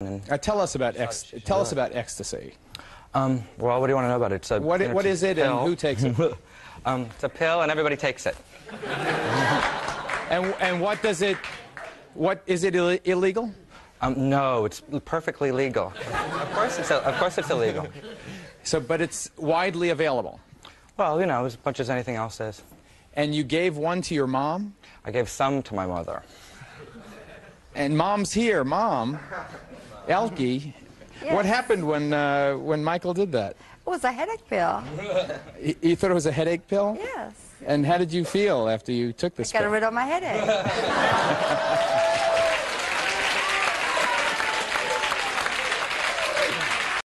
And, Uh, tell us about ex- tell us about ecstasy. um, well, what do you want to know about it? It's a, What, i- it's what a it and pill. who takes it? um, it's a pill, and everybody takes it. and and what does it? What is it Ill- illegal? Um, no, it's perfectly legal. of course, it's of course it's illegal. So, but it's widely available. Well, you know, as much as anything else is. And you gave one to your mom, I gave some to my mother. and mom's here. Mom, Elke. What happened when uh, when Michael did that? It was a headache pill. You, you thought it was a headache pill? Yes. And how did you feel after you took this Got pill? rid of my headache.